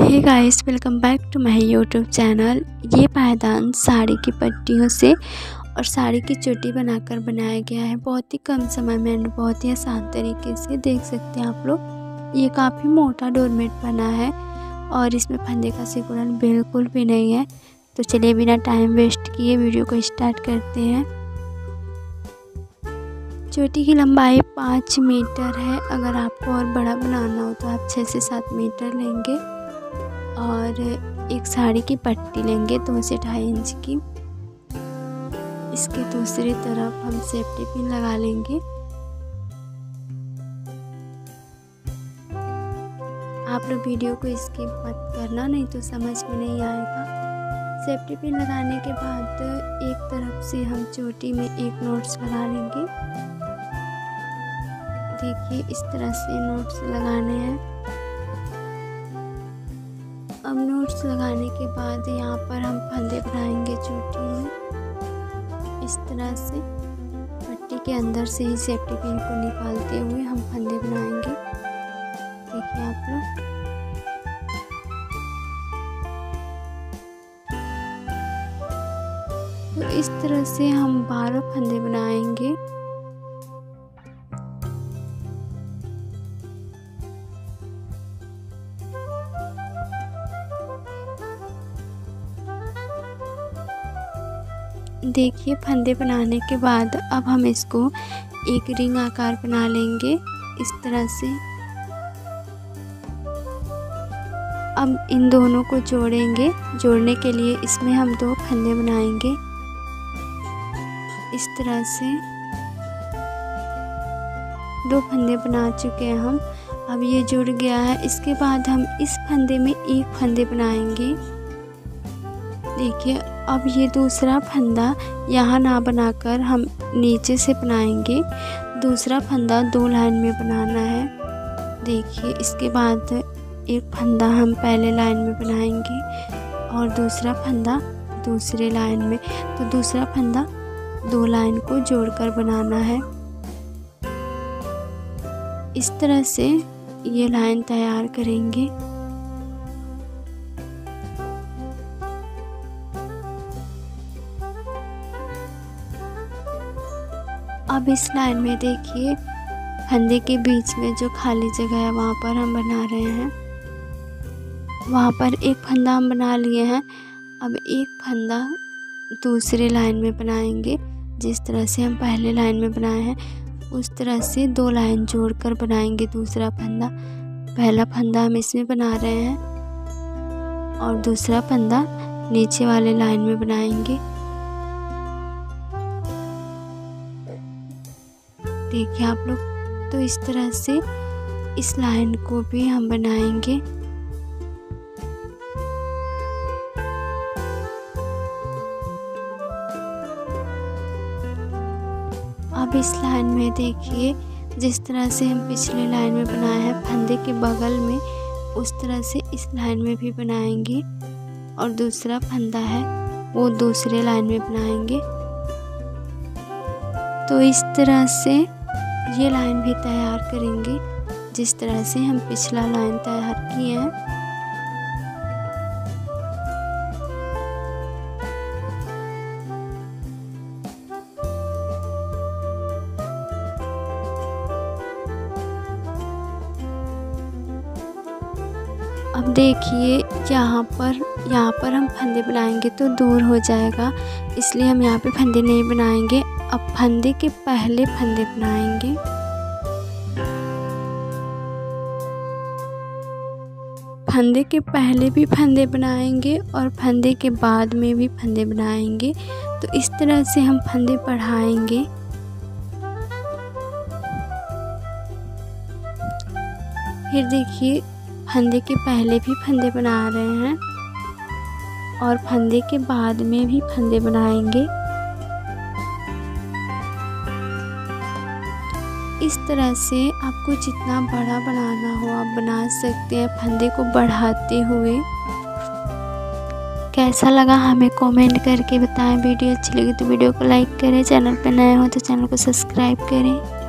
Hey guys welcome back to my YouTube channel ये पायदान साड़ी की पट्टियों से और साड़ी की चोटी बनाकर बनाया गया है। बहुत ही कम समय में एंड बहुत ही आसान तरीके से देख सकते हैं आप लोग। ये काफ़ी मोटा डोरमेट बना है और इसमें फंदे का सिकुड़न बिल्कुल भी नहीं है। तो चलिए बिना टाइम वेस्ट किए वीडियो को स्टार्ट करते हैं। चोटी की लंबाई पाँच मीटर है। अगर आपको और बड़ा बनाना हो तो आप छः से सात मीटर लेंगे। और एक साड़ी की पट्टी लेंगे दो से ढाई इंच की। इसके दूसरी तरफ़ हम सेफ्टी पिन लगा लेंगे। आप लोग वीडियो को स्किप मत करना, नहीं तो समझ में नहीं आएगा। सेफ्टी पिन लगाने के बाद एक तरफ़ से हम चोटी में एक नोट्स लगा लेंगे। देखिए, इस तरह से नोट्स लगाने हैं। अब लगाने के बाद यहाँ पर हम फंदे बनाएँगे चोटी में। इस तरह से पट्टी के अंदर से ही सेफ्टी पिन को निकालते हुए हम फंदे बनाएँगे। देखिए आप लोग। तो इस तरह से हम बारह फंदे बनाएँगे। देखिए, फंदे बनाने के बाद अब हम इसको एक रिंग आकार बना लेंगे। इस तरह से। अब इन दोनों को जोड़ेंगे। जोड़ने के लिए इसमें हम दो फंदे बनाएँगे। इस तरह से। दो फंदे बना चुके हैं हम। अब ये जुड़ गया है। इसके बाद हम इस फंदे में एक फंदे बनाएँगे। देखिए अब ये दूसरा फंदा यहाँ ना बनाकर हम नीचे से बनाएँगे। दूसरा फंदा दो लाइन में बनाना है। देखिए, इसके बाद एक फंदा हम पहले लाइन में बनाएँगे और दूसरा फंदा दूसरे लाइन में। तो दूसरा फंदा दो लाइन को जोड़कर बनाना है। इस तरह से ये लाइन तैयार करेंगे। अब इस लाइन में देखिए फंदे के बीच में जो खाली जगह है, वहाँ पर हम बना रहे हैं। वहाँ पर एक फंदा हम बना लिए हैं। अब एक फंदा दूसरे लाइन में बनाएँगे। जिस तरह से हम पहले लाइन में बनाए हैं, उस तरह से दो लाइन जोड़कर बनाएँगे दूसरा फंदा। पहला फंदा हम इसमें बना रहे हैं और दूसरा फंदा नीचे वाले लाइन में बनाएँगे। देखिए आप लोग तो इस तरह से इस लाइन को भी हम बनाएँगे। अब इस लाइन में देखिए, जिस तरह से हम पिछले लाइन में बनाए हैं, फंदे के बगल में, उस तरह से इस लाइन में भी बनाएँगे। और दूसरा फंदा है, वो दूसरे लाइन में बनाएँगे। तो इस तरह से ये लाइन भी तैयार करेंगे, जिस तरह से हम पिछला लाइन तैयार किए हैं। अब देखिए, यहाँ पर यहाँ पर हम फंदे बनाएँगे तो दूर हो जाएगा, इसलिए हम यहाँ पे फंदे नहीं बनाएँगे। अब फंदे के पहले फंदे बनाएँगे। फंदे के पहले भी फंदे बनाएँगे और फंदे के बाद में भी फंदे बनाएँगे। तो इस तरह से हम फंदे बढ़ाएँगे। फिर देखिए, फंदे के पहले भी फंदे बना रहे हैं और फंदे के बाद में भी फंदे बनाएँगे। इस तरह से आपको जितना बड़ा बनाना हो, आप बना सकते हैं, फंदे को बढ़ाते हुए। कैसा लगा हमें कमेंट करके बताएँ। वीडियो अच्छी लगी तो वीडियो को लाइक करें। चैनल पर नए हो तो चैनल को सब्सक्राइब करें।